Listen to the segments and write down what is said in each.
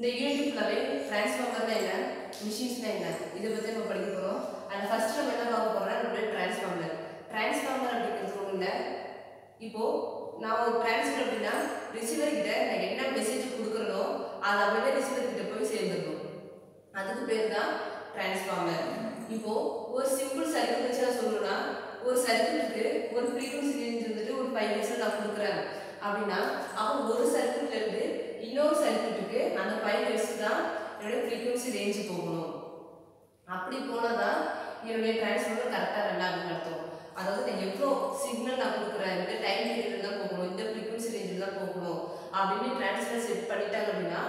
இந்த யூனிட் ஃபுல்லாகவே டிரான்ஸ்ஃபார்மர்னா என்ன மிஷின்ஸ்னா என்ன இதை பற்றி நம்ம படிக்க போகிறோம் அதில் ஃபர்ஸ்ட் நம்ம என்ன பார்க்க போகிறோம்னா நம்மளுடைய டிரான்ஸ்ஃபார்மர் டிரான்ஸ்ஃபார்மர் அப்படிங்கிறது ஒன்றும் இல்லை. இப்போது நான் ஒரு டிரான்ஸ்ஃபர் அப்படின்னா ரிசீவர் கிட்ட நான் என்ன மெசேஜ் கொடுக்குறனோ அது அப்படியே ரிசீவர் கிட்ட போய் சேர்ந்துடணும். அதுக்கு பேர் தான் டிரான்ஸ்ஃபார்மர் இப்போது ஒரு சிம்பிள் சர்க்கிள் வச்சு நான் சொல்லணும்னா ஒரு சர்க்கிளுக்கு ஒரு ஃப்ரீக்வன்சி ரேஞ்ச் வந்துட்டு ஒரு ஃபைவ் ஹெட்ஸில் நான் கொடுக்குறேன். அப்படின்னா அப்போ ஒரு சர்க்கிள்லேருந்து இன்னொரு சர்க்யூட்டுக்கு அந்த ஃபைவ் ஹெட்ஸ் என்னுடைய என்னோட ஃப்ரீக்வன்சி போகணும். அப்படி போனால் தான் என்னுடைய டிரான்ஸ்ஃபார்மர் கரெக்டாக ரன் நடத்தும். அர்த்தம் அதாவது நான் எவ்வளோ சிக்னல் நான் கொடுக்குறேன் இந்த டைம் பீரியடில் தான் போகணும் இந்த ஃப்ரீக்வன்சி ரேஞ்சில் தான் போகணும் அப்படின்னு டிரான்ஸ்ஃபர் செட் பண்ணிட்டாங்க அப்படின்னா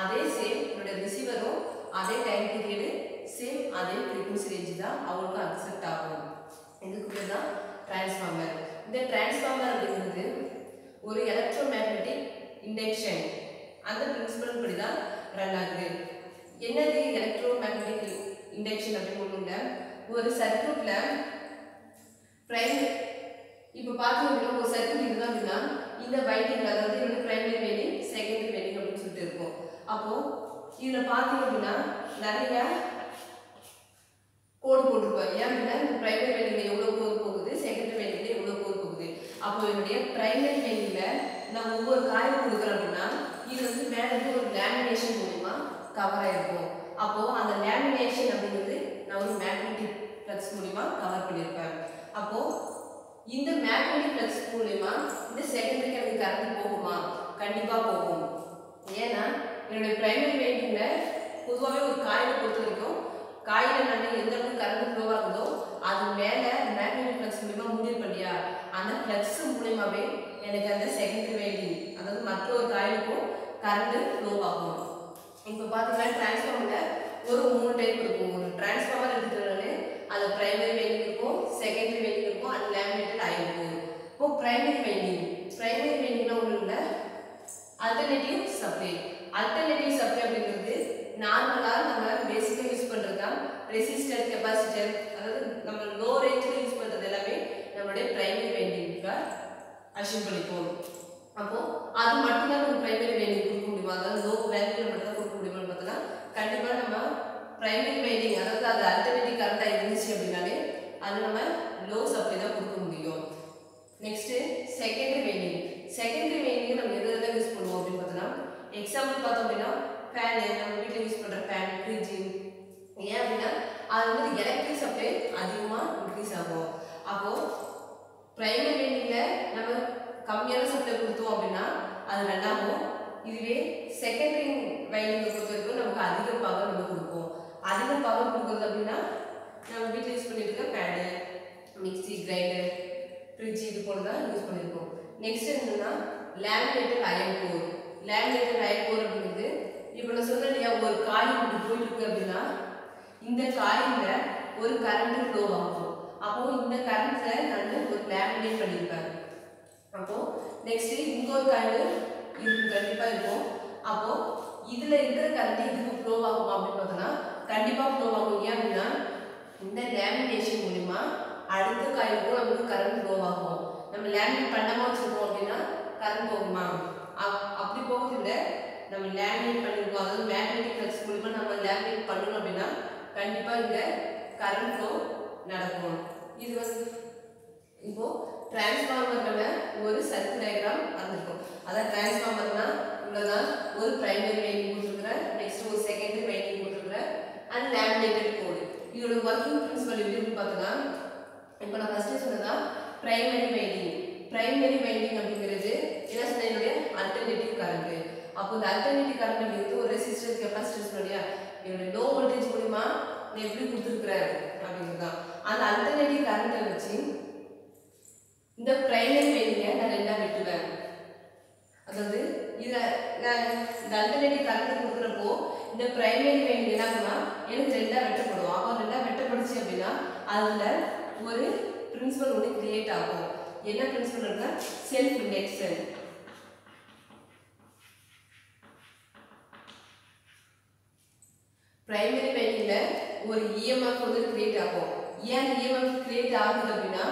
அதே சேம் என்னுடைய ரிசீவரும் அதே டைம் பீரியடு சேம் அதே ஃப்ரீக்வன்சி ரேஞ்சு தான் அவங்களுக்கு அக்செப்ட் ஆகும். இதுக்கு தான் டிரான்ஸ்ஃபார்மர் இந்த டிரான்ஸ்ஃபார்மர் அப்படிங்கிறது ஒரு எலக்ட்ரோ மேக்னட்டிக் இண்டக்ஷன் அந்த பிரின்சிபல் படி தான் ரன் ஆகுது. என்னது எலக்ட்ரோ மேக்னெட்டிக் இண்டக்ஷன் அப்படின்னு ஒன்றும் ஒரு சர்க்யூட்டில் பிரைம் இப்போ பார்த்தோம் அப்படின்னா ஒரு சர்க்கியூட் இருந்தால் அப்படின்னா இந்த வைண்டிங் அதாவது என்னோட பிரைமரி வைண்டிங் செகண்டரி வைண்டிங் அப்படின்னு சொல்லிட்டு இருக்கும். அப்போது இதில் பார்த்தீங்க அப்படின்னா நிறைய கோடு போட்டிருப்போம் ஏன் அப்படின்னா இந்த பிரைமரி வைண்டிங்கில் எவ்வளோ கோடு போகுது செகண்டரி வைண்டிங்கில் எவ்வளோ கோடு போகுது. அப்போ என்னுடைய பிரைமரி வைண்டிங்கில் நான் ஒவ்வொரு காயம் கொடுக்குறேன் அப்படின்னா இது வந்து மேலே ஒரு லேமினேஷன் கவராக கவர் ஆகிருக்கும் அப்போது அந்த லேமினேஷன் அப்படிங்கிறது நான் ஒரு மேக்னெட்டிக் ஃப்ளக்ஸ் மூலிமா கவர் பண்ணியிருப்பேன். அப்போது இந்த மேக்னெட்டிக் ஃப்ளக்ஸ் மூலிமா இந்த செகண்டரிக்கு எனக்கு கரண்ட் போகுமா? கண்டிப்பாக போகும். ஏன்னா என்னுடைய பிரைமரி வைண்டிங்கில் பொதுவாகவே ஒரு காயிலை பொறுத்த வரைக்கும் காயில் நான் எந்த அளவுக்கு கரண்ட் ஃப்ளோ ஆகுதோ அது மேலே மேக்னெட்டிக் ஃப்ளக்ஸ் மூலிமா முடிவு அந்த ஃப்ளக்ஸ் மூலியமாகவே எனக்கு அந்த செகண்டரி வைண்டிங் அதாவது மற்ற ஒரு காயிலுக்கும் கரண்ட் ஃப்ளோ ஆகும். இப்போ பார்த்தீங்கன்னா டிரான்ஸ்ஃபார்மரில் ஒரு மூணு டைப் இருக்கும். ஒரு டிரான்ஸ்ஃபார்மர் எடுத்துகிட்டாலே அது பிரைமரி வைண்டிங் இருக்கும் செகண்டரி வைண்டிங் இருக்கும் அது லேமினேட்டட் ஆகிருக்கும் இப்போ பிரைமரி வைண்டிங் பிரைமரி வைண்டிங்னா ஒன்றும் இல்லை. அல்டர்னேட்டிவ் சப்ளை அல்டர்னேட்டிவ் சப்ளை அப்படிங்கிறது நார்மலாக நம்ம பேசிக்காக யூஸ் பண்ணுறது தான் ரெசிஸ்டர் கெப்பாசிட்டர் அதாவது நம்ம லோ ரேஞ்சில் யூஸ் பண்ணுறது எல்லாமே நம்மளுடைய பிரைமரி வைண்டிங்காக அச்சீவ் பண்ணிப்போம். அப்போது அது மட்டும்தான் நம்ம பிரைமரி வைண்டிங் கொடுக்க முடியுமா? அதாவது லோ வேல்யூவில் மட்டும்தான் கொடுக்க கண்டிப்பாக நம்ம ப்ரைமரி வைண்டிங் அதாவது அது அல்டர்னேட்டிவ் கரண்ட்டாக இருந்துச்சு அப்படின்னாலே அது நம்ம லோ சப்ளை தான் கொடுக்க முடியும். Next secondary winding secondary winding நம்ம எது எதெல்லாம் யூஸ் பண்ணுவோம் அப்படின்னு பார்த்தோன்னா எக்ஸாம்பிள் பார்த்தோம் அப்படின்னா ஃபேனு நம்ம வீட்டில் யூஸ் பண்ணுற ஃபேன் ஃப்ரிட்ஜு ஏன் அப்படின்னா அது வந்து எலக்ட்ரிக் சப்ளை அதிகமாக இன்க்ரீஸ் ஆகும். அப்போது ப்ரைமரி வைண்டிங்கில் நம்ம கம்மியான சப்ளை கொடுத்தோம் அப்படின்னா அது நல்லாகும் இதுவே செகண்டரி வைண்டிங்கை பொறுத்த வரைக்கும் நமக்கு அதிக பவர் நம்ம கொடுக்கும். அதிக பவர் கொடுக்குறது அப்படின்னா நம்ம வீட்டில் யூஸ் பண்ணிட்டு இருக்க ஃபேனு மிக்சி கிரைண்டர் ஃப்ரிட்ஜ் இது போல தான் யூஸ் பண்ணியிருக்கோம் நெக்ஸ்ட் என்னன்னா laminated iron core laminated iron core அப்படிங்கிறது இப்போ நான் சொன்னேன் இல்லையா ஒரு காயில் இப்படி போயிட்டுருக்கு அப்படின்னா இந்த காயிலில் ஒரு கரண்ட் ஃப்ளோ ஆகும். அப்போ இந்த கரண்ட்டில் நான் ஒரு லேமினேட் பண்ணியிருப்பேன் அப்போது நெக்ஸ்ட்டு இங்கே ஒரு காயில் இது கண்டிப்பாக இருக்கும். அப்போ இதில் இருக்கிற கரண்ட் இதுக்கு ஃப்ளோ ஆகும் அப்படின்னு பார்த்தோன்னா கண்டிப்பாக ஃப்ளோ ஆகும். ஏன் அப்படின்னா இந்த லேமினேஷன் மூலிமா அடுத்த காய்க்கும் நமக்கு கரண்ட் ஃப்ளோ ஆகும். நம்ம லேமினேட் பண்ணாமல் வச்சுருக்கோம் அப்படின்னா கரண்ட் போகுமா? அப்- அப்படி போகிறத விட நம்ம லேமினேட் பண்ணியிருக்கோம் அதாவது மேக்னெட்டிக் ஃப்ளக்ஸ் மூலிமா நம்ம லேமினேட் பண்ணணும் அப்படின்னா கண்டிப்பாக இங்கே கரண்ட் ஃப்ளோ நடக்கும். இது வந்து இப்போது டிரான்ஸ்ஃபார்மர்ல ஒரு சர்க்கு டயக்ராம் வந்திருக்கும். அதான் டிரான்ஸ்ஃபார்மர்னா இவ்வளோதான் ஒரு பிரைமரி வைண்டிங் கொடுத்துருக்குறேன் நெக்ஸ்ட் ஒரு செகண்டரி வைண்டிங் கொடுத்துருக்குறேன் அண்ட் லேமினேட்டட் கோடு இதோட ஒர்க்கிங் பிரின்சிபல் எப்படி பார்த்தோன்னா இப்போ நான் ஃபஸ்ட்டு சொன்னதா பிரைமரி வைண்டிங் பிரைமரி வைண்டிங் அப்படிங்கிறது என்ன சொன்ன என்னுடைய அல்டர்னேட்டிவ் கரண்ட் அப்போ இந்த அல்டர்னேட்டிவ் கரண்ட் அப்படிங்கிறது ஒரு ரெசிஸ்டர் கெப்பாசிட்டர் சொன்னியா என்னுடைய லோ வோல்டேஜ் மூலிமா நான் எப்படி கொடுத்துருக்குறேன்? அப்படிங்கிறது தான் அந்த அல்டர்னேட்டிவ் கரண்ட்டை வச்சு இந்த பிரைமரி வைண்டிங்கை நான் ரெண்டாக வெட்டுவேன். அதாவது இதை நான் இந்த அல்டர்னேட்டிவ் கொடுக்குறப்போ இந்த பிரைமரி வைண்டிங் என்ன எனக்கு ரெண்டாக வெட்டப்படும். அப்போ ரெண்டாக வெட்டப்படுச்சு அப்படின்னா அதில் ஒரு பிரின்சிபல் ஒன்று கிரியேட் ஆகும். என்ன பிரின்சிபல் செல்ஃப் இண்டெக்ஷன் பிரைமரி வைண்டிங்கில் ஒரு இஎம்எஃப் வந்து கிரியேட் ஆகும். ஏன் இஎம்எஃப் கிரியேட் ஆகுது அப்படின்னா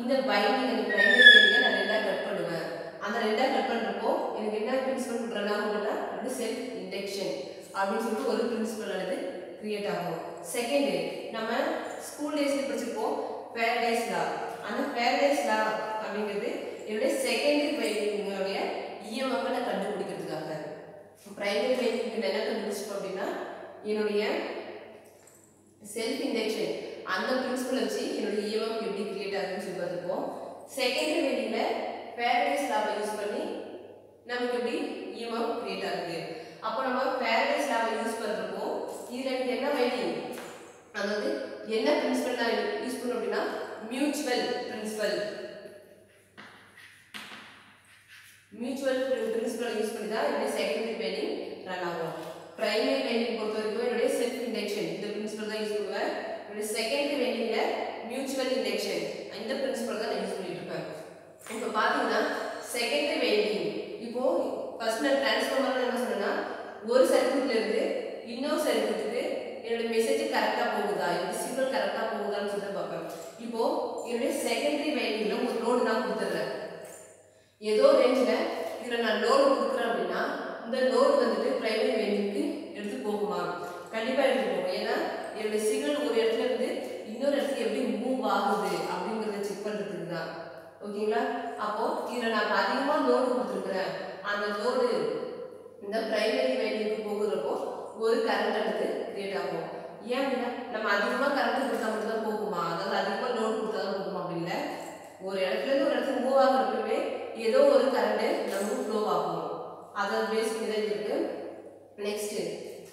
இந்த பைண்டிங் அந்த பிரைமரி வைண்டிங்கை நான் ரெண்டாக கட் பண்ணுவேன். அந்த ரெண்டாக கட் பண்ணுறப்போ எனக்கு என்ன பிரின்சிபல் பண்ணுறேன்னா அப்படின்னா வந்து செல்ஃப் இன்டெக்ஷன் அப்படின்னு சொல்லிட்டு ஒரு பிரின்சிபல் ஆனது கிரியேட் ஆகும். செகண்ட் நம்ம ஸ்கூல் டேஸில் படிச்சிருப்போம் பேரடைஸ் லா அந்த பேரடைஸ் லா அப்படிங்கிறது என்னுடைய செகண்டரி வைண்டிங்களுடைய இஎம்எஃப் நான் கண்டுபிடிக்கிறதுக்காக. பிரைமரி வைக்கிங் என்ன கண்டுபிடிச்சிருப்போம் அப்படின்னா என்னுடைய செல்ஃப் இண்டக்ஷன் அந்த பிரின்சிபல் வச்சு என்னுடைய இஎம்எஃப் எப்படி கிரியேட் ஆகுதுன்னு சொல்லி பார்த்துருப்போம். செகண்டரி வைண்டிங்கில் பேரடைஸ் லாவை யூஸ் பண்ணி நமக்கு எப்படி இஎம்எஃப் கிரியேட் ஆகுது. அப்போ நம்ம பேரடைஸ் லாவை யூஸ் பண்ணுறப்போ இதில் எனக்கு என்ன வைண்டிங் அதாவது என்ன பிரின்சிபல் நான் யூஸ் பண்ணுறோம் அப்படின்னா mutual principle mutual principle use பண்ணி தான் என்னுடைய செகண்டரி வைண்டிங் ரன் ஆகும். பிரைமரி வைண்டிங் பொறுத்த வரைக்கும் என்னுடைய செல்ஃப் இண்டக்ஷன் இந்த பிரின்சிபல் தான் யூஸ் பண்ணுவேன். என்னுடைய செகண்டரி வைண்டிங்கில் மியூச்சுவல் இண்டக்ஷன் இந்த பிரின்சிபல் தான் நான் யூஸ் பண்ணிட்டு இருப்பேன். இப்போ பார்த்தீங்கன்னா செகண்டரி வைண்டிங் இப்போ ஃபர்ஸ்ட் நான் டிரான்ஸ்ஃபார்மர் என்ன சொன்னேன்னா ஒரு சர்க்கியூட்ல இருந்து இன்னொரு சர்க்கியூட்டுக்கு என்னோட மெசேஜ் கரெக்டாக போகுதா? என்னோட சிக்னல் கரெக்டாக போகுதான்னு சொல்லிட்டு பார்ப்பேன். இப்போ என்னுடைய செகண்டரி வைண்டிங்ல ஒரு லோடு நான் கொடுத்துட்றேன். ஏதோ ரேஞ்சில் இதில் நான் லோடு கொடுக்குறேன் அப்படின்னா இந்த லோடு வந்துட்டு பிரைமரி வைண்டிங்க்கு எடுத்து போகுமா? கண்டிப்பாக எடுத்து போகும். ஏன்னா என்னுடைய சிக்னல் ஒரு இடத்துல இருந்து இன்னொரு இடத்துக்கு எப்படி மூவ் ஆகுது அப்படிங்கிறத செக் பண்ணுறதுக்கு தான். ஓகேங்களா? அப்போ இதுல நான் அதிகமாக லோடு கொடுத்துருக்குறேன். அந்த லோடு இந்த பிரைமரி வைண்டிங்க்கு போகுறப்போ ஒரு கரண்ட் எடுத்து கிரியேட் ஆகும். ஏன் அப்படின்னா நம்ம அதிகமாக கரண்ட் கொடுத்தா மட்டும் தான் போகுமா? அதாவது அதிகமாக லோடு கொடுத்தா தான் போகுமா அப்படி இல்லை. ஒரு இடத்துலேருந்து ஒரு இடத்துக்கு மூவ் ஆகிறப்பவே ஏதோ ஒரு கரண்ட்டு நமக்கு ஃப்ளோ ஆகும். அதை பேஸ் பண்ணி தான் இருக்கு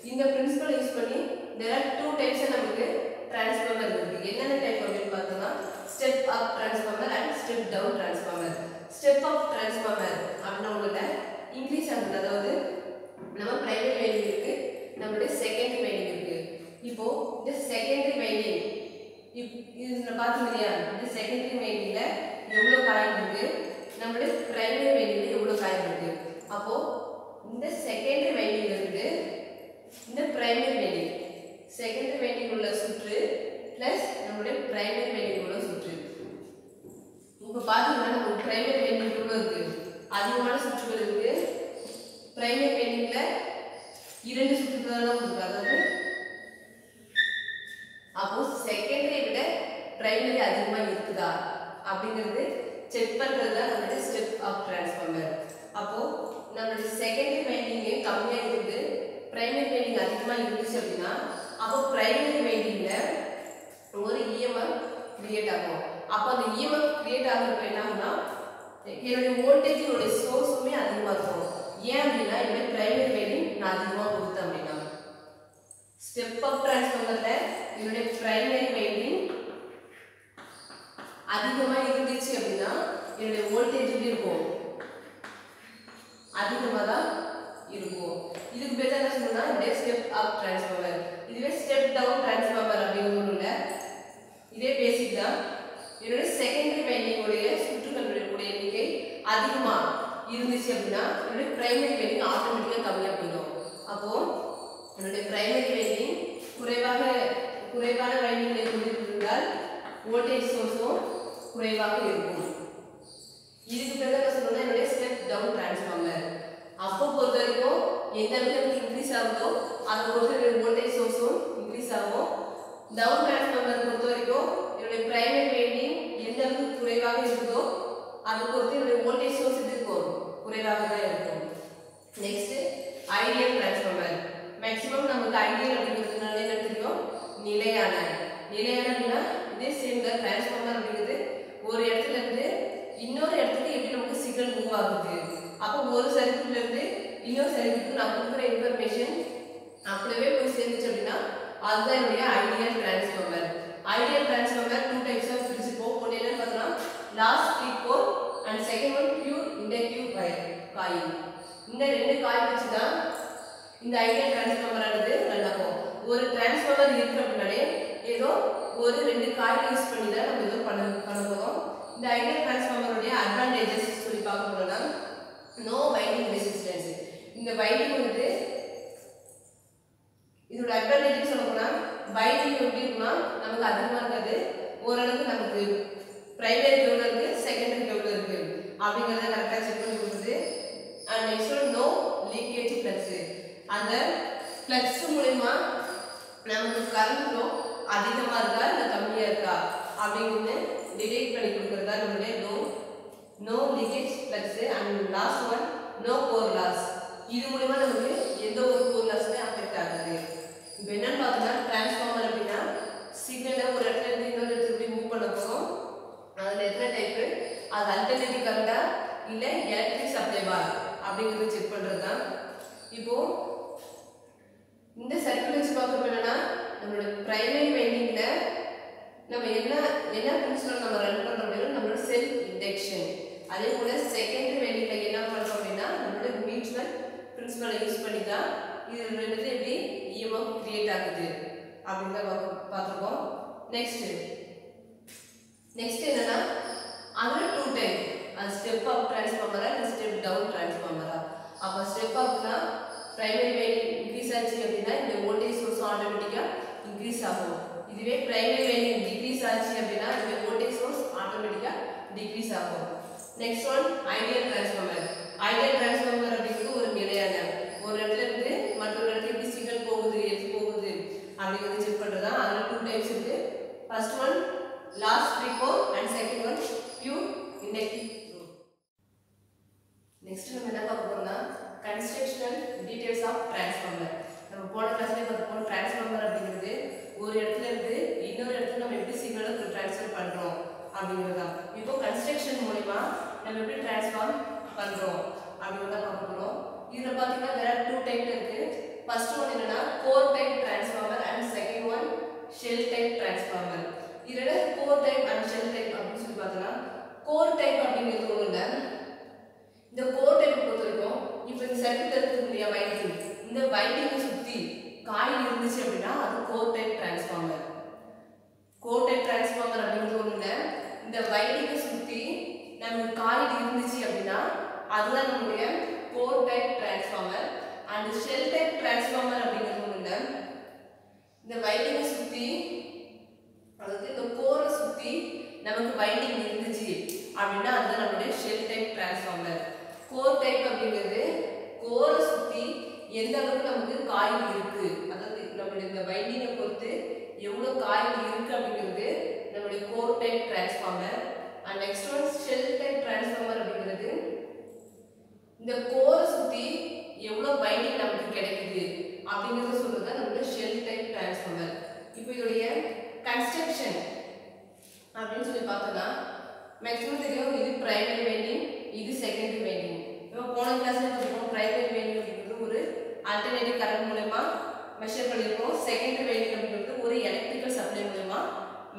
இந்த பிரின்சிபல் யூஸ் பண்ணி there டூ டைப்ஸ் நம்ம டிரான்ஸ்ஃபார்மர் இருக்கு என்னென்ன டைப் அப்படின்னு பார்த்தோம்னா step up transformer and step down transformer step up transformer அப்படின்னா உங்கள்கிட்ட இன்க்ரீஸ் ஆகுது அதாவது நம்ம பிரைமரி வைண்டிங் இருக்கு நம்மளுடைய செகண்டரி வைண்டிங் இருக்கு. இப்போ இந்த செகண்டரி வைண்டிங் இப் இதில் இல்லையா? இந்த செகண்டரி வைண்டிங்ல எவ்வளோ காயில் இருக்கு? நம்மளுடைய பிரைமரி வைண்டிங்ல எவ்வளோ காயம் இருக்கு? அப்போ இந்த செகண்டரி வைண்டிங்ல இருந்து இந்த பிரைமரி வைண்டிங் செகண்டரி வைண்டிங் உள்ள சுற்று பிளஸ் நம்மளுடைய பிரைமரி வைண்டிங் உள்ள சுற்று. இப்போ பார்த்தீங்கன்னா நமக்கு ப்ரைவேட் பெயிண்டிங் கூட இருக்குது அதிகமான சுற்றுகள் இருக்குது ப்ரைவேட் பெயிண்டிங்கில் இரண்டு சுற்றுகள் தான் இருக்குது அதாவது அப்போ செகண்டரியை விட பிரைமரி அதிகமாக இருக்குதா? அப்படிங்கிறது செக் பண்ணுறது தான் நம்மளுடைய ஸ்டெப் ஆஃப் டிரான்ஸ்ஃபார்மர் அப்போது நம்மளுடைய செகண்டரி வைண்டிங் கம்மியாக இருக்குது பிரைமரி பெயிண்டிங் அதிகமாக இருந்துச்சு அப்படின்னா அப்போ பிரைமரி பெயிண்டிங்கில் ஒரு இஎம்எஃப் கிரியேட் ஆகும். அப்போ அந்த இஎம்எஃப் கிரியேட் ஆகிறப்ப என்ன என்னுடைய வோல்டேஜினுடைய சோர்ஸுமே அதிகமாக இருக்கும். ஏன் அப்படின்னா என்னுடைய பிரைவேட் வைண்டிங் நான் அதிகமாக கொடுத்தேன் அப்படின்னா. ஸ்டெப் அப் டிரான்ஸ்ஃபார்மர்ல என்னுடைய பிரைமரி வைண்டிங் அதிகமாக இருந்துச்சு அப்படின்னா என்னுடைய வோல்டேஜ் எப்படி இருக்கும்? அதிகமாக தான் இருக்கும். இதுக்கு பேர் என்ன சொல்லணும்னா என்னுடைய ஸ்டெப் அப் டிரான்ஸ்ஃபார்மர் இதுவே ஸ்டெப் டவுன் டிரான்ஸ்ஃபார்மர் அப்படிங்கிறது ஒன்றும் இல்லை. இதே பேசிக் தான். என்னோட செகண்டரி வைண்டிங் உடைய சுற்றுகளுடைய எண்ணிக்கை அதிகமாக இருந்துச்சு அப்படின்னா என்னுடைய பிரைமரி வைண்டிங் ஆட்டோமேட்டிக்காக கம்மியாக போயிடும் அப்போது என்னுடைய பிரைமரி வைண்டிங் குறைவாக குறைவான வைண்டிங்களை கொண்டிருந்தால் வோல்டேஜ் சோர்ஸும் குறைவாக இருக்கும். இதுக்கு பிறகு என்ன சொல்லணும்னா என்னுடைய ஸ்டெப் டவுன் டிரான்ஸ்ஃபார்மர் அப்போ பொறுத்த வரைக்கும் எந்த அளவுக்கு இன்க்ரீஸ் ஆகுதோ அதை பொறுத்த வோல்டேஜ் சோர்ஸும் இன்க்ரீஸ் ஆகும். டவுன் டிரான்ஸ்ஃபார்மர் பொறுத்த வரைக்கும் என்னுடைய பிரைமரி வைண்டிங் எந்த அளவுக்கு குறைவாக இருக்குதோ அதை பொறுத்து என்னுடைய வோல்டேஜ் சோர்ஸ் குறைவாக தான் இருக்கும். நெக்ஸ்ட் ஐடியல் டிரான்ஸ்ஃபார்மர் மேக்ஸிமம் நமக்கு ஐடியல் அப்படிங்கிறதுனால என்ன தெரியும்? நிலையான. நிலையான அப்படின்னா இதே சேம் தான். டிரான்ஸ்ஃபார்மர் அப்படிங்கிறது ஒரு இடத்துல இருந்து இன்னொரு இடத்துக்கு எப்படி நமக்கு சிக்னல் மூவ் ஆகுது? அப்போ ஒரு சர்க்கியூட்ல இருந்து இன்னொரு சர்க்கியூட்டுக்கு நான் கொடுக்குற இன்ஃபர்மேஷன் அப்படியே போய் சேர்ந்துச்சு அப்படின்னா அதுதான் என்னுடைய ideal transformer ideal transformer two types of பிரிச்சுப்போம் ஒன்று என்னன்னு பார்த்தோம்னா lost speed core and second one pure inductive wire coil இந்த ரெண்டு காயில் வச்சு தான் இந்த ஐடியல் டிரான்ஸ்ஃபார்மர் ஆனது ரன் ஒரு டிரான்ஸ்ஃபார்மர் இருக்கு அப்படின்னாலே ஏதோ ஒரு ரெண்டு காயில் யூஸ் பண்ணி தான் நம்ம ஏதோ பண்ண பண்ண போகிறோம் இந்த ஐடியல் டிரான்ஸ்ஃபார்மருடைய அட்வான்டேஜஸ் சொல்லி பார்க்க போனோம்னா நோ வைண்டிங் ரெசிஸ்டன்ஸ் இந்த வைண்டிங் வந்துட்டு இதோட அட்வான்டேஜ் சொல்ல போனா வைண்டிங் எப்படி இருக்குன்னா நமக்கு அதிகமாக இருக்காது இருக்கு நமக்கு பிரைமரி எவ்வளோ இருக்கு செகண்டரி எவ்வளோ இருக்கு. அப்படிங்கிறத கரெக்டாக செக் பண்ணி கொடுக்குது and next one no leakage flux அந்த ஃப்ளக்ஸ் மூலயமா நமக்கு கரண்ட் ஃப்ளோ அதிகமாக இருக்கா இல்லை கம்மியாக இருக்கா அப்படின்னு டிடெக்ட் பண்ணி கொடுக்குறதா நம்மளுடைய no no leakage flux and last one no core loss இது மூலயமா நமக்கு எந்த ஒரு கோர் லாஸுமே அஃபெக்ட் ஆகுது. இப்போ என்னன்னு பார்த்தோம்னா டிரான்ஸ்ஃபார்மர் அப்படின்னா சிக்னலை ஒரு இடத்துல இருந்து இன்னொரு இடத்துக்கு எப்படி மூவ் பண்ண போகிறோம் அதில் எத்தனை டைப்பு அது அல்டர்னேட்டிவ் கரண்டா இல்லை எலக்ட்ரிக் சப்ளைவா அப்படிங்கிறத செக் பண்ணுறது தான் இப்போது இந்த சர்க்கிள் வச்சு பார்க்குறோம் என்னன்னா நம்மளோட பிரைமரி வெண்டிங்கில் நம்ம என்ன என்ன பிரின்சிபல் நம்ம ரன் பண்ணுறோம் அப்படின்னா நம்மளோட செல்ஃப் இண்டக்ஷன் அதே போல் செகண்டரி வெண்டிங்கில் என்ன பண்ணுறோம் அப்படின்னா நம்மளோட மியூச்சுவல் பிரின்சிபலை யூஸ் பண்ணி தான் இது ரெண்டு எப்படி இஎம்எஃப் கிரியேட் ஆகுது அப்படின்னு தான் பார்க்க- நெக்ஸ்ட்டு நெக்ஸ்ட் நெக்ஸ்ட் என்னன்னா டூ டைப் அது ஸ்டெப் அப் டிரான்ஸ்ஃபார்மரா இல்லை ஸ்டெப் டவுன் டிரான்ஸ்ஃபார்மரா அப்போ ஸ்டெப் அப்னா பிரைமரி வேல்யூ இன்க்ரீஸ் ஆச்சு அப்படின்னா இந்த வோல்டேஜ் சோர்ஸ் ஆட்டோமேட்டிக்காக இன்க்ரீஸ் ஆகும். இதுவே பிரைமரி வேல்யூ டிக்ரீஸ் ஆச்சு அப்படின்னா இந்த வோல்டேஜ் சோர்ஸ் ஆட்டோமேட்டிக்காக டிக்ரீஸ் ஆகும். Next one ideal transformer ideal transformer அப்படிங்கிறது ஒரு நிலையான ஒரு இடத்துல இருந்து மற்றொரு இடத்துல எப்படி சிக்னல் போகுது எது போகுது அப்படிங்கிறது செக் பண்ணுறது தான் அதில் டூ டைப்ஸ் இருக்குது first one last repo and second one pure inductive next நம்ம என்ன பார்க்க போறோம்னா கன்ஸ்ட்ரக்ஷனல் டீடைல்ஸ் ஆஃப் டிரான்ஸ்ஃபார்மர் நம்ம போன கிளாஸ்லேயே பார்த்துப்போம் டிரான்ஸ்ஃபார்மர் அப்படிங்கிறது ஒரு இடத்துல இருந்து இன்னொரு இடத்துல நம்ம எப்படி சிக்னலை ட்ரான்ஸ்ஃபர் பண்ணுறோம் அப்படிங்கிறது தான். இப்போ கன்ஸ்ட்ரக்ஷன் மூலிமா நம்ம எப்படி டிரான்ஸ்ஃபார்ம் பண்ணுறோம் அப்படின்னு தான் பார்க்க போகிறோம் இதில் பார்த்தீங்கன்னா வேற டூ டைப் இருக்கு. ஃபர்ஸ்ட் ஒன் என்னன்னா core type transformer and second one shell type transformer இதில் core type and shell type அப்படின்னு சொல்லி பார்த்தோம்னா கோர் டைப் அப்படிங்கிறது ஒன்றும் இல்லை. இந்த கோர் டைப் பொறுத்த வரைக்கும் இப்போ இந்த சர்க்கிள் இருக்குது இல்லையா வைண்டிங் இந்த வைண்டிங் காயில் இருந்துச்சு அப்படின்னா அது கோட்டைட் டிரான்ஸ்ஃபார்மர். கோட்டைட் டிரான்ஸ்ஃபார்மர் அப்படிங்கிறது ஒன்று இந்த வைண்டிங்கை சுற்றி நமக்கு காயில் இருந்துச்சு அப்படின்னா அதுதான் நம்முடைய கோட்டைட் transformer. And shell type transformer அப்படிங்கிறது ஒன்று இந்த வைண்டிங்கை சுற்றி அதாவது இந்த கோரை சுற்றி நமக்கு வைண்டிங் இருந்துச்சு அப்படின்னா அதுதான் நம்மளுடைய shell type transformer. Core type அப்படிங்கிறது எந்த அளவுக்கு நமக்கு காயில் இருக்கு? அதாவது நம்மளுடைய இந்த வைண்டிங்கை பொறுத்து எவ்வளோ காயில் இருக்கு அப்படிங்கிறது நம்மளுடைய core type transformer and next one shell type transformer அப்படிங்கிறது இந்த கோரை சுற்றி எவ்வளோ பைண்டிங் நமக்கு கிடைக்குது அப்படிங்கிறத சொல்றது தான் நம்மளோட ஷெல் டைப் டிரான்ஸ்ஃபார்மர் இப்போ இதோடைய கன்ஸ்ட்ரக்ஷன் அப்படின்னு சொல்லி பார்த்தோம்னா மேக்ஸிமம் தெரியும் இது பிரைமரி வெயிண்டிங் இது செகண்டரி வெயிண்டிங் இப்போ போன கிளாஸ்ல பார்த்துருக்கோம் பிரைமரி வெயிண்டிங் அப்படிங்கிறது ஒரு ஆல்டர்னேட்டிவ் கரண்ட் மூலமா மெஷர் பண்ணியிருக்கோம் செகண்டரி வைண்டிங் அப்படிங்கிறது ஒரு எலக்ட்ரிக்கல் சப்ளை மூலமா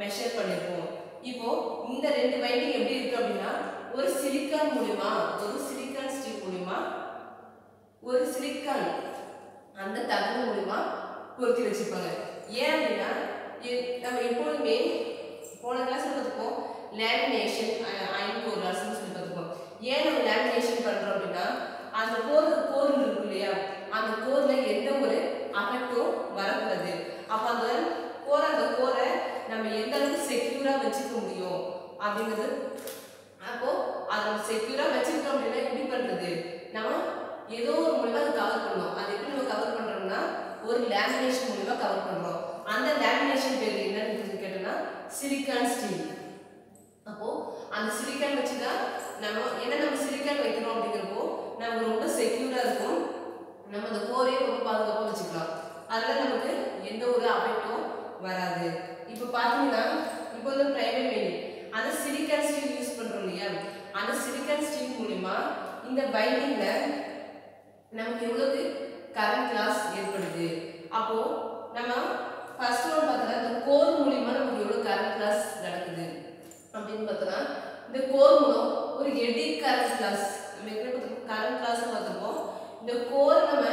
மெஷர் பண்ணியிருக்கோம் இப்போ இந்த ரெண்டு வைண்டிங் எப்படி இருக்கு அப்படின்னா ஒரு சிலிக்கான் மூலயமா ஒரு சிலிக்கான் ஸ்டீல் மூலயமா ஒரு சிலிக்கான் அந்த தகவல் மூலியமா பொருத்தி வச்சிருப்பாங்க. ஏன் அப்படின்னா நம்ம எப்பொழுதுமே போன கிளாஸ் பார்த்துப்போம். லேமினேஷன் அயன் கோர் கிளாஸ்னு சொல்லி பார்த்துப்போம். ஏன் நம்ம லேமினேஷன் பண்றோம் அப்படின்னா அந்த கோர் கோர் இருக்கு இல்லையா அந்த கோர்ல எந்த ஒரு அஃபெக்டும் வரக்கூடாது. அப்ப அந்த கோரை அந்த கோரை நம்ம எந்த அளவுக்கு செக்யூரா வச்சுக்க முடியும் அப்படிங்கிறது அப்போ அதை நம்ம செக்யூரா வச்சுக்கிட்டோம் அப்படின்னா எப்படி பண்றது? நம்ம ஏதோ ஒரு மூலியமா அதை கவர் பண்ணோம் அது எப்படி நம்ம கவர் பண்றோம்னா ஒரு லேமினேஷன் மூலியமா கவர் பண்றோம். அந்த லேமினேஷன் பேர் என்னன்னு கேட்டோம்னா சிலிக்கான் ஸ்டீல் அப்போ அந்த சிலிக்கான் வச்சு தான் நம்ம ஏன்னா நம்ம சிலிக்கான் வைக்கிறோம் அப்படிங்கிறப்போ நமக்கு ரொம்ப செக்யூரா இருக்கும். நம்ம அந்த கோரையை ரொம்ப பாதுகாப்பாக வச்சுக்கலாம். அதில் நமக்கு எந்த ஒரு அஃபெக்டும் வராது. இப்போ பார்த்தீங்கன்னா இப்போ வந்து பிரைவேட் வெயிட் அந்த சிலிக்கன் ஸ்டீல் யூஸ் பண்ணுறோம் இல்லையா? அந்த சிலிக்கன் ஸ்டீல் மூலிமா இந்த பைண்டிங்கில் நமக்கு எவ்வளவு கரண்ட் லாஸ் ஏற்படுது? அப்போது நம்ம ஃபர்ஸ்ட் ஒன் பார்த்தோன்னா இந்த கோர் மூலிமா நமக்கு எவ்வளோ கரண்ட் லாஸ் நடக்குது? அப்படின்னு பார்த்தோன்னா இந்த கோர் மூலம் ஒரு எடி கரண்ட் லாஸ் நம்ம எப்படி பார்த்துருக்கோம் கரண்ட் லாஸ் பார்த்துருக்கோம் இந்த கோர் நம்ம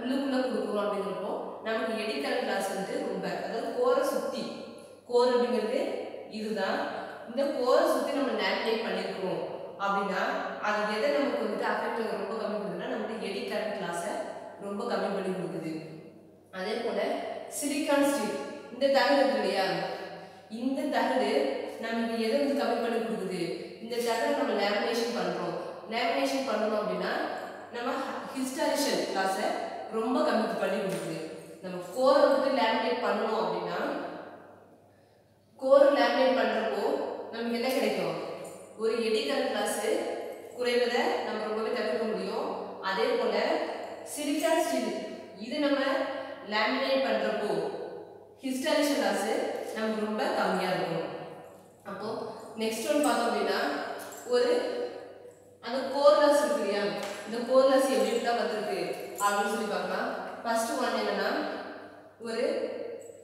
உள்ளுக்குள்ள கொடுக்குறோம் அப்படிங்கிறப்போ நமக்கு எடிக்கல் கிளாஸ் வந்து ரொம்ப அதாவது கோரை சுத்தி. கோர் அப்படிங்கிறது இதுதான். இந்த கோரை சுத்தி நம்ம நேவிகேட் பண்ணிருக்கோம் அப்படின்னா அது எதை நமக்கு வந்துட்டு அஃபெக்ட் ரொம்ப கம்மி பண்ணுதுன்னா நமக்கு எடி கரண்ட் ரொம்ப கம்மி பண்ணி கொடுக்குது. அதே போல சிலிக்கான் ஸ்டீல் இந்த தகடு இருக்கு இல்லையா? இந்த தகடு நமக்கு எதை வந்து கம்மி பண்ணி கொடுக்குது? இந்த தகடு நம்ம லேமினேஷன் பண்றோம். லேமினேஷன் பண்ணணும் அப்படின்னா நம்ம ஹிஸ்டாரிஷன் கிளாஸை ரொம்ப கம்மி பண்ணி கொடுக்குது. நம்ம கோரை வந்துட்டு லேமினேட் பண்ணணும் அப்படின்னா கோர் லேமினேட் பண்ணுறப்போ நமக்கு என்ன கிடைக்கும்? ஒரு எடிக்கல் கிளாஸு குறைவதை நம்ம ரொம்பவே தவிர்க்க முடியும். அதே போல் சிலிக்கா ஸ்டீல் இது நம்ம லேமினேட் பண்ணுறப்போ ஹிஸ்டாலிஷன் கிளாஸு நமக்கு ரொம்ப கம்மியாக இருக்கும். அப்போது நெக்ஸ்ட் ஒன் பார்த்தோம் அப்படின்னா ஒரு அந்த கோர்லாஸ் இருக்கு இல்லையா? இந்த கோர்லாஸ் எப்படி எப்படிலாம் வந்திருக்கு அப்படின்னு சொல்லி பார்க்கலாம். ஃபர்ஸ்ட் ஒன் என்னன்னா ஒரு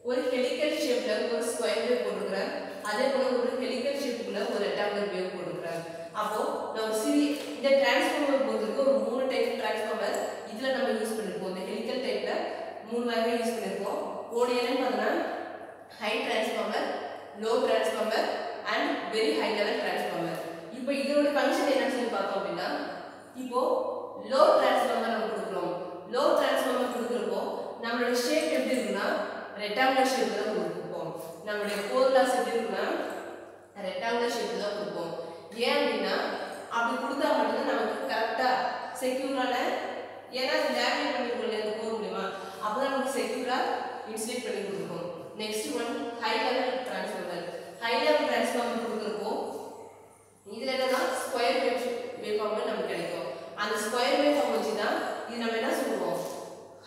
ஒரு ஹெலிக்கல் ஷேப்ல ஒரு ஸ்கொயர் வேவ் போட்டிருக்கிறேன். அதே போல ஒரு ஹெலிக்கல் ஷேப்புக்குள்ள ஒரு ரெக்டாங்குலர் வேவ் போட்டிருக்கிறேன். அப்போ நம்ம சிறி இந்த டிரான்ஸ்ஃபார்மர் போகிறதுக்கு ஒரு மூணு டைப் டிரான்ஸ்ஃபார்மர் இதுல நம்ம யூஸ் பண்ணிருக்கோம் இந்த ஹெலிக்கல் டைப்ல மூணு வகை யூஸ் பண்ணிருக்கோம் ஓடி பார்த்தோம்னா high transformer low transformer and very high level transformer இப்போ இதோட ஃபங்க்ஷன் என்னன்னு சொல்லி பார்த்தோம் அப்படின்னா இப்போ லோ டிரான்ஸ்ஃபார்மர் நம்ம கொடுக்குறோம். லோ டிரான்ஸ்ஃபார்மர் கொடுக்குறப்போ நம்மளோட ஷேப் எப்படி இருக்குன்னா ரெக்டாங்குலர் ஷேப் தான் கொடுப்போம். நம்மளுடைய கோர் கிளாஸ் எப்படி இருக்குன்னா ரெக்டாங்குலர் ஷேப் தான் கொடுப்போம். ஏன் அப்படின்னா அப்படி கொடுத்தா மட்டும்தான் நமக்கு கரெக்டாக செக்யூரான ஏன்னா அது லேமினேட் பண்ணிருக்கோம் இல்லையா அந்த கோர் மூலியமா. அப்பதான் நமக்கு செக்யூராக இன்சுலேட் பண்ணி கொடுக்கும். Next one high level transformer high level transformer கொடுக்குறப்போ இதில் என்னன்னா ஸ்கொயர் வேவ் வேவ் ஃபார்மர் நமக்கு கிடைக்கும். அந்த ஸ்கொயர் வேவ் ஃபார்ம் வச்சு தான் இது நம்ம என்ன சொல்லுவோம்?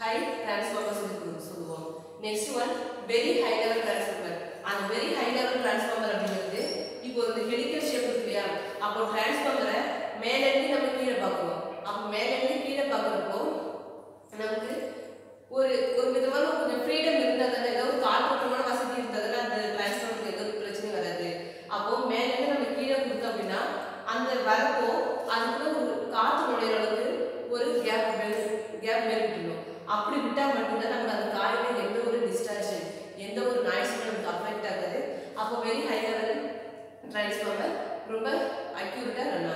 ஹை டிரான்ஸ்ஃபார்மர்ஸ் சொல்லுவோம். Next one very high level transformer அந்த வெரி ஹை லெவல் டிரான்ஸ்ஃபார்மர் அப்படிங்கிறது இப்போ ஒரு ஹெலிக்கல் ஷேப் இருக்கு இல்லையா? அப்போ டிரான்ஸ்ஃபார்மரை மேல இருந்து நம்ம கீழே பார்க்குவோம் அப்போ மேல இருந்து கீழே பார்க்குறப்போ நமக்கு ஒரு ஒரு விதமான கொஞ்சம் ஃப்ரீடம் இருந்தால் தானே ஏதோ ஒரு காற்றோட்டமான வசதி இருந்தால் தானே அந்த டிரான்ஸ்ஃபார்மருக்கு எந்த ஒரு பிரச்சனையும் வராது அப்போ மேலேருந்து நம்ம கீழே கொடுத்தோம் அப்படின்னா அந்த வரப்போ அதுக்குள்ள ஒரு காற்று நுழையிற அளவுக்கு ஒரு கேப் கேப் மேலே விட்டுணும் அப்படி விட்டால் மட்டும்தான் நமக்கு அந்த காயில எந்த ஒரு டிஸ்டார்ஷன் எந்த ஒரு நாய்ஸுமே நமக்கு அஃபெக்ட் ஆகாது அப்போ வெரி ஹை லெவல் டிரான்ஸ்ஃபார்மர் ரொம்ப அக்யூரேட்டாக ரன்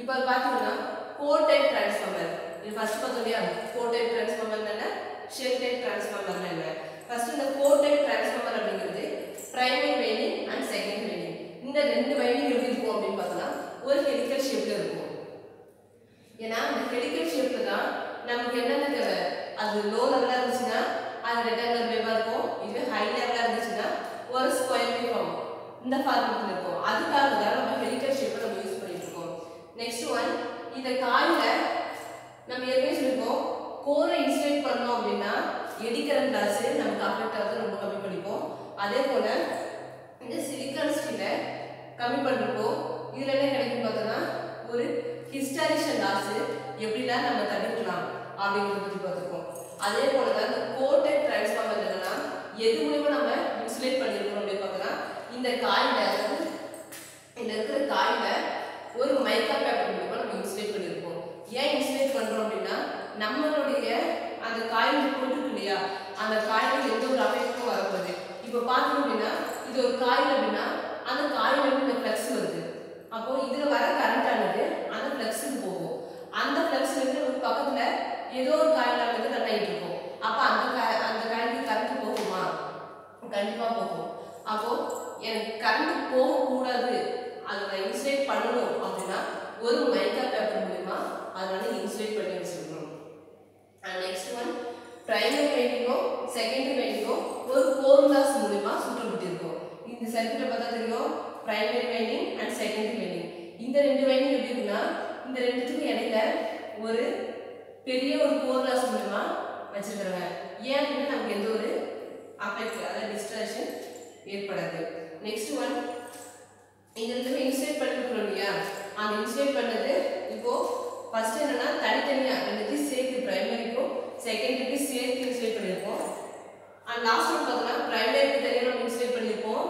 இப்போ இப்போ பார்த்தீங்கன்னா ஃபோர் டைப் டிரான்ஸ்ஃபார்மர் இது ஃபர்ஸ்ட் பார்த்தோம் இல்லையா? ஃபோர் டைப் டிரான்ஸ்ஃபார்மர் என்ன ஷெல் டைப் டிரான்ஸ்ஃபார்மர் என்ன ஃபர்ஸ்ட் இந்த ஃபோர் டைப் டிரான்ஸ்ஃபார்மர் அப்படிங்கிறது primary winding and second winding இந்த ரெண்டு வைண்டிங் எப்படி இருக்கும் அப்படின்னு பார்த்தோம்னா ஒரு ஹெலிக்கல் ஷேப்ல இருக்கும். ஏன்னா அந்த ஹெலிக்கல் ஷேப்ல தான் நமக்கு என்னென்ன தேவை? அது லோ லெவலாக இருந்துச்சுன்னா அது ரெக்டாங்குலர் வேவா இருக்கும். இதுவே ஹை லெவலாக இருந்துச்சுன்னா ஒரு ஸ்கொயர் வேவ் இந்த ஃபார்மத்தில் இருக்கும். அதுக்காக தான் நம்ம ஹெலிக்கல் ஷேப்பை நம்ம யூஸ் பண்ணிட்டு இருக்கோம் நெக்ஸ்ட் ஒன் இந்த காயில நம்ம ஏற்கனவே சொல்லியிருக்கோம் கோரை இன்சுலேட் பண்ணோம் அப்படின்னா எடிக்கரண்ட் லாஸ் நமக்கு அஃபெக்ட் ஆகுது ரொம்ப கம்மி பண்ணிப்போம் அதே போல இந்த சிலிக்கான் ஸ்டீலை கம்மி பண்ணுறப்போ இதில் என்ன கிடைக்கும் பார்த்தோம்னா ஒரு ஹிஸ்டாரிஷன் லாஸ் எப்படிலாம் நம்ம தடுக்கலாம் அப்படிங்கிறத பற்றி பார்த்துருக்கோம். அதே போல தான் இந்த கோட்டை டிரான்ஸ்ஃபார்மர் என்னன்னா எது மூலியமா நம்ம இன்சுலேட் பண்ணியிருக்கோம் அப்படின்னு பார்த்தோம்னா இந்த காயில இந்த இருக்கிற காயில ஒரு மைக்கா பேப்பர் மூலியமா நம்ம இன்சுலேட் பண்ணியிருப்போம் ஏன் இன்சுலேட் பண்ணுறோம் அப்படின்னா நம்மளுடைய அந்த காயில் போட்டுருக்கு இல்லையா? அந்த காயில் எந்த ஒரு அஃபெக்டும் வரக்கூடாது. இப்போ பார்த்தோம் அப்படின்னா இது ஒரு காயில் அப்படின்னா அந்த காயில் வந்து இந்த ஃப்ளக்ஸ் வருது. அப்போ இதில் வர கரண்ட் ஆனது அந்த ஃப்ளக்ஸுக்கு போகும். அந்த ஃப்ளக்ஸ்ல ஒரு பக்கத்தில் ஏதோ ஒரு காயில் வந்து ரன் ஆகிட்டு இருக்கும். அப்போ அந்த க அந்த காயிலுக்கு கரண்ட் போகுமா? கண்டிப்பாக போகும். அப்போ எனக்கு கரண்ட் போகக்கூடாது. அதை நான் இன்சுலேட் பண்ணணும் அப்படின்னா ஒரு மைக்கா பேப்பர் மூலிமா அதை வந்து இன்சுலேட் பண்ணி வச்சுருக்கணும். அண்ட் நெக்ஸ்ட் ஒன் பிரைமரி வைண்டிங்கும் செகண்டரி வைண்டிங்கும் ஒரு கோர் கிளாஸ் மூலிமா சுற்று விட்டுருக்கோம் இந்த சர்க்கியூட்டை பார்த்தா தெரியும் primary winding and secondary winding இந்த ரெண்டு வைண்டிங் எப்படி இருக்குன்னா இந்த ரெண்டுத்துக்கும் இடையில ஒரு பெரிய ஒரு கோர் கிளாஸ் மூலிமா வச்சுருக்கிறாங்க ஏன் அப்படின்னா நமக்கு எந்த ஒரு அஃபெக்ட் அதாவது டிஸ்ட்ராக்ஷன் ஏற்படாது. நெக்ஸ்ட் ஒன் இது ரெண்டுமே இன்சுலேட் பண்ணிருக்கிறோம் இல்லையா? அந்த இன்சுலேட் பண்ணது இப்போ ஃபர்ஸ்ட் என்னன்னா தனித்தனியா ரெண்டுத்தையும் சேர்த்து பிரைமரிக்கும் செகண்டரிக்கு சேர்த்து இன்சுலேட் பண்ணியிருப்போம். அண்ட் லாஸ்ட் ஒன் பார்த்தோம்னா பிரைமரிக்கு தனியாக நம்ம இன்சுலேட் பண்ணியிருப்போம்.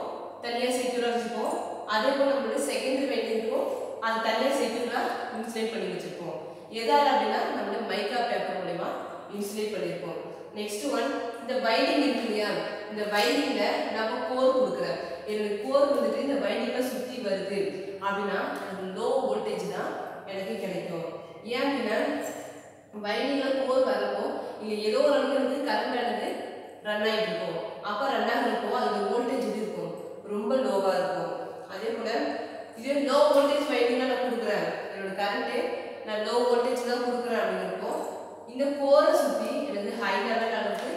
தனியாக செக்யூராக வச்சுருப்போம் அதே போல் நம்மளுக்கு செகண்டரி வெயிட்டிங்க்கும் அது தனியாக செக்யூராக இன்சுலேட் பண்ணி வச்சுருப்போம். எதால அப்படின்னா நம்மளுடைய மைக்கா பேப்பர் மூலயமா இன்சுலேட் பண்ணியிருப்போம். நெக்ஸ்ட் ஒன் இந்த வைண்டிங் இருக்கு இல்லையா? இந்த வைண்டிங்ல நம்ம கோர் கொடுக்குறேன். எனக்கு கோர் வந்துட்டு இந்த வைண்டிங்ல சுற்றி வருது. அப்படின்னா எனக்கு லோ வோல்டேஜ் தான் எனக்கு கிடைக்கும். ஏன் அப்படின்னா வைண்டிங்ல கோர் வரப்போ இல்லை ஏதோ ஒரு அளவுக்கு வந்து கரண்ட் ஆனது ரன் ஆகிட்டு இருக்கும். அப்போ ரன் ஆகிறப்போ அதோட வோல்டேஜ் இது இருக்கும். ரொம்ப லோவாக இருக்கும். அதே போல் இதே லோ வோல்டேஜ் வைண்டிங்ல நான் கொடுக்குறேன். என்னோட கரண்ட்டு நான் லோ வோல்டேஜ் தான் கொடுக்குறேன் அப்படிங்கிறப்போ இந்த கோரை சுற்றி எனக்கு ஹை லெவல் அளவுக்கு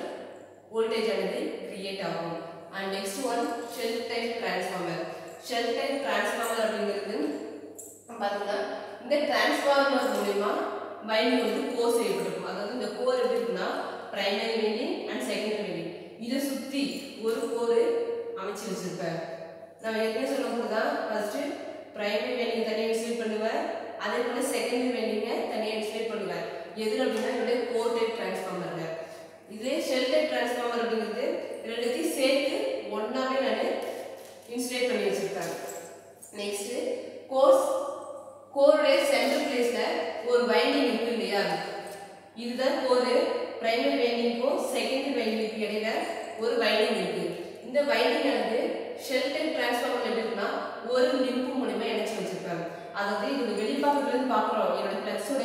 என்னது கிரியேட் ஆகும். And next one shell type transformer shell type transformer அப்படிங்கிறது பார்த்தீங்கன்னா இந்த டிரான்ஸ்ஃபார்மர் மூலயமா வைண்டிங் வந்து கோர் செய்யப்பட்டிருக்கும் அதாவது இந்த கோர் எப்படி இருக்குன்னா primary winding and secondary winding இதை சுற்றி ஒரு கோர் அமைச்சு வச்சிருப்பேன். நான் ஏற்கனவே சொல்லும்போது தான். ஃபர்ஸ்ட் பிரைமரி வைண்டிங் தனியாக இன்ஸ்டேட் பண்ணுவேன். அதே போல செகண்டரி வைண்டிங்கை தனியாக இன்ஸ்டேட் பண்ணுவேன். எது அப்படின்னா என்னுடைய கோர் டைப் டிரான்ஸ்ஃபார்மர்ல இதே ஷெல் டைப் டிரான்ஸ்ஃபார்மர் அப்படிங்கிறது ரெண்டுத்தையும் சேர்த்து ஒன்றாவே நான் இன்ஸ்டேட் பண்ணி வச்சுருக்காங்க. நெக்ஸ்ட் கோர்ஸ் கோருடைய சென்டர் பிளேஸில் ஒரு வைண்டிங் இருக்கு இல்லையா? இதுதான் கோரு பிரைமரி வைண்டிங்க்கும் செகண்டரி வைண்டிங்க்கும் இடையில ஒரு வைண்டிங் இருக்கு இந்த வைண்டிங் வந்து ஷெல்டர் டிரான்ஸ்ஃபார்மர் எப்படி ஒரு நிம்பு மூலிமா இணைச்சு வச்சிருப்பாங்க அதாவது இதோட வெளிப்பாக்கத்துலேருந்து பார்க்குறோம். என்னோட பிளக்ஸோட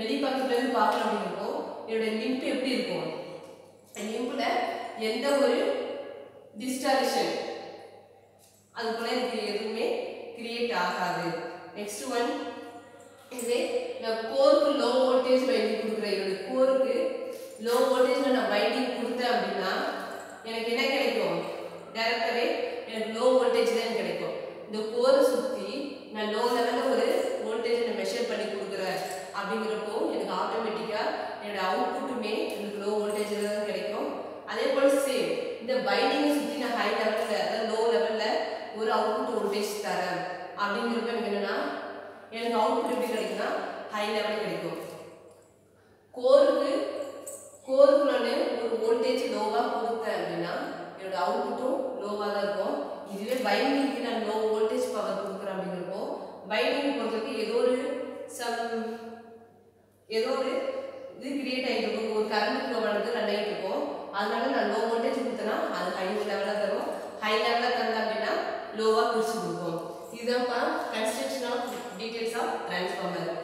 வெளிப்பாக்கத்துலேருந்து பார்க்குறோம் பாக்குறோம் அப்படிங்கிறப்போ என்னோட நிம்பு எப்படி இருக்கும்? நிம்புல எந்த ஒரு டிஸ்டாரிஷன் அது போல எனக்கு எதுவுமே கிரியேட் ஆகாது. நெக்ஸ்ட் ஒன் இது நான் கோருக்கு லோ வோல்டேஜ் வைண்டிங் கொடுக்குறேன். என்னோட கோருக்கு லோ வோல்டேஜில் நான் வைண்டிங் கொடுத்தேன் அப்படின்னா எனக்கு என்ன கிடைக்கும்? டேரக்டாகவே எனக்கு லோ வோல்டேஜ் தான் கிடைக்கும். இந்த கோரை சுற்றி நான் லோ லெவலில் ஒரு வோல்டேஜ் நான் மெஷர் பண்ணி கொடுக்குறேன். அப்படிங்கிறப்போ எனக்கு ஆட்டோமேட்டிக்காக என்னோட அவுட்புட்டுமே எனக்கு லோ வோல்டேஜில் தான் கிடைக்கும். அதே போல் சேம் இந்த பைண்டிங்கை சுற்றி நான் ஹை லெவலில் அதாவது லோ லெவலில் ஒரு அவுட்புட் வோல்டேஜ் தரேன். அப்படிங்கிறப்ப எனக்கு என்னென்னா எனக்கு அவுட்புட் எப்படி கிடைக்குன்னா ஹை லெவலில் கிடைக்கும். கோருக்கு கோருக்குள்ளே ஒரு வோல்டேஜ் லோவாக கொடுத்தேன் அப்படின்னா என்னோட அவுட்புட்டும் லோவாக தான் இருக்கும். இதுவே பைண்டிங்க்கு நான் லோ வோல்டேஜ் பவர் கொடுக்குறேன் அப்படிங்கிறப்போ பைண்டிங் பொறுத்தவரைக்கும் ஏதோ ஒரு சம் ஏதோ ஒரு இது கிரியேட் ஆகிட்டு இருக்கும். ஒரு கரண்ட் ஃப்ளோ வளர்ந்து ரன் ஆகிட்டு இருக்கும். அதனால நான் லோ வோல்டேஜ் கொடுத்தேன்னா அது ஹை லெவலில் தரும் ஹை லெவலில் தந்தா அப்படின்னா லோவாக பிரித்து கொடுப்போம் இதுதான்ப்பா construction of details of transformer